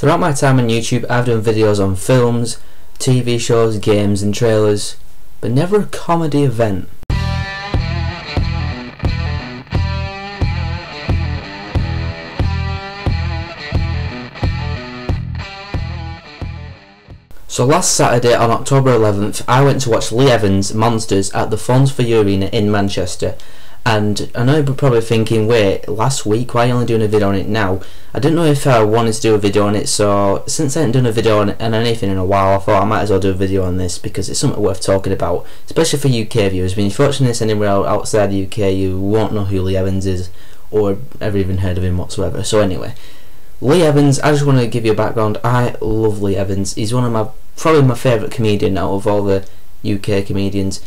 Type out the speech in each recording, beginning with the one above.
Throughout my time on YouTube I've done videos on films, TV shows, games and trailers, but never a comedy event. So last Saturday on October 11th I went to watch Lee Evans' Monsters at the Phones 4u Arena in Manchester and I know you're probably thinking, wait, last week, why are you only doing a video on it now? I didn't know if I wanted to do a video on it, so since I haven't done a video on, on anything in a while, I thought I might as well do a video on this because it's something worth talking about, especially for UK viewers. I mean, if you're watching this anywhere outside the UK, you won't know who Lee Evans is or ever even heard of him whatsoever. So anyway, Lee Evans, I just want to give you a background. I love Lee Evans. He's one of my, probably my favourite comedian out of all the UK comedians.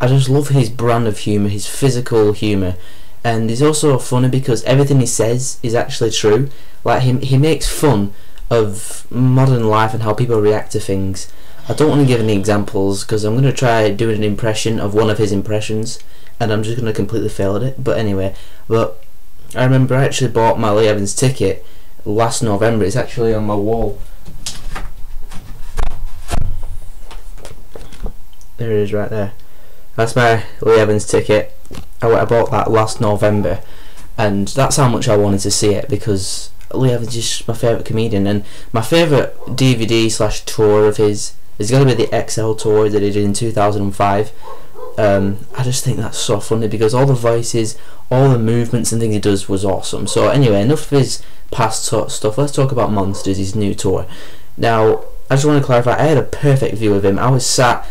I just love his brand of humour, his physical humour, and he's also funny because everything he says is actually true. Like he he makes fun of modern life and how people react to things. I don't want to give any examples because I'm going to try doing an impression of one of his impressions, and I'm just going to completely fail at it. But anyway, but I remember I actually bought my Lee Evans ticket last November. It's actually on my wall. There it is, right there. That's my Lee Evans ticket. I, bought that last November, and that's how much I wanted to see it because Lee Evans is just my favourite comedian, and my favourite DVD slash tour of his is going to be the XL tour that he did in 2005. Um, I just think that's so funny because all the voices, all the movements and things he does was awesome. So anyway, enough of his past stuff. Let's talk about Monsters, his new tour. Now, I just want to clarify, I had a perfect view of him. I was sat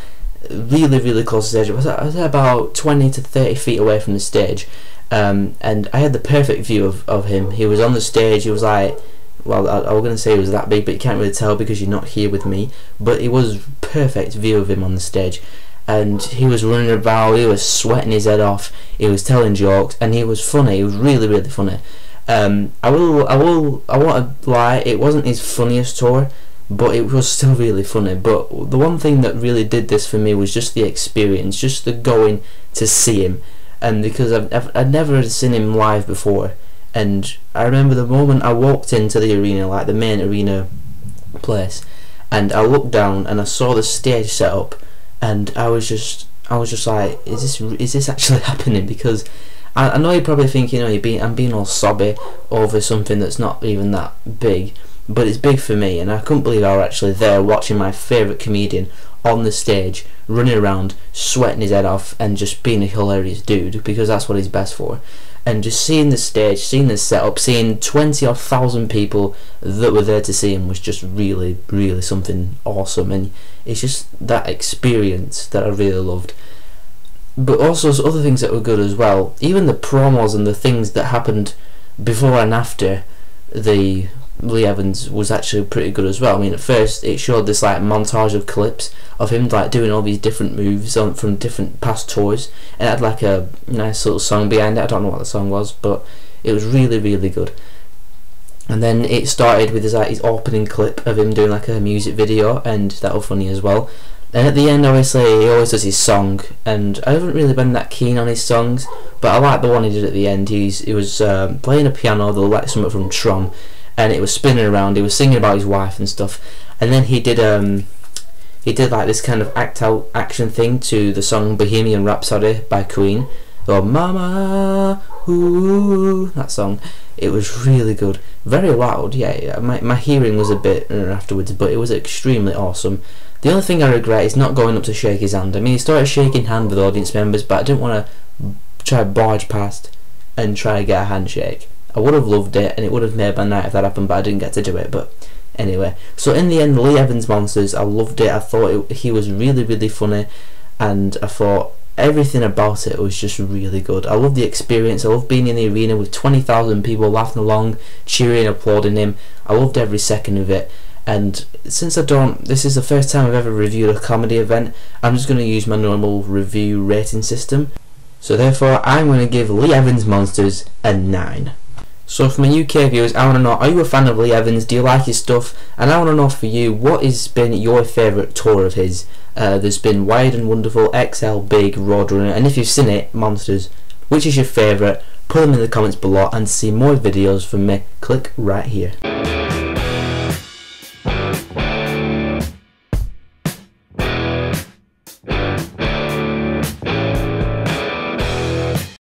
really really close to the stage. I was, I was about 20 to 30 feet away from the stage. Um, and I had the perfect view of, of him. He was on the stage, he was like well I, I was going to say he was that big but you can't really tell because you're not here with me. But it was perfect view of him on the stage. And he was running about, he was sweating his head off, he was telling jokes. And he was funny, he was really really funny. Um, I will, I will, I want to lie. It wasn't his funniest tour, but it was still really funny. But the one thing that really did this for me was just the experience, just the going to see him, and because I've, I'd never seen him live before, and I remember the moment I walked into the arena, like the main arena place, and I looked down and I saw the stage set up, and I was just I was just like, is this is this actually happening? Because I, I know you're probably thinking, you know, you're being I'm being all sobby over something that's not even that big but it's big for me and I couldn't believe I was actually there watching my favourite comedian on the stage running around sweating his head off and just being a hilarious dude because that's what he's best for. And just seeing the stage seeing the setup seeing 20 or thousand people that were there to see him was just really really something awesome. And it's just that experience that I really loved. But also other things that were good as well. Even the promos and the things that happened before and after the Lee Evans was actually pretty good as well. I mean, at first it showed this like montage of clips of him like doing all these different moves on from different past tours, and it had like a nice little song behind it. I don't know what the song was, but it was really really good. And then it started with his like his opening clip of him doing like a music video, and that was funny as well. And at the end, obviously, he always does his song, and I haven't really been that keen on his songs, but I like the one he did at the end. He's he was um, playing a piano, the like something from Tron, and it was spinning around. He was singing about his wife and stuff, and then he did um he did like this kind of act out action thing to the song Bohemian Rhapsody by Queen. Or Mama, ooh, that song. It was really good, very loud. Yeah, my my hearing was a bit afterwards, but it was extremely awesome. The only thing I regret is not going up to shake his hand. I mean, he started shaking hand with audience members, but I didn't want to try barge past and try to get a handshake. I would have loved it and it would have made my night if that happened, but I didn't get to do it. But anyway, so in the end, Lee Evans Monsters, I loved it. I thought it, he was really, really funny, and I thought everything about it was just really good. I love the experience. I love being in the arena with 20,000 people laughing along, cheering, applauding him. I loved every second of it. And since I don't, this is the first time I've ever reviewed a comedy event, I'm just going to use my normal review rating system. So therefore, I'm going to give Lee Evans Monsters a 9. So for my UK viewers, I want to know, are you a fan of Lee Evans? Do you like his stuff? And I want to know for you, what has been your favourite tour of his? Uh, there's been Wired and Wonderful, XL, Big, Roadrunner, and if you've seen it, Monsters. Which is your favourite? Put them in the comments below and see more videos from me. Click right here.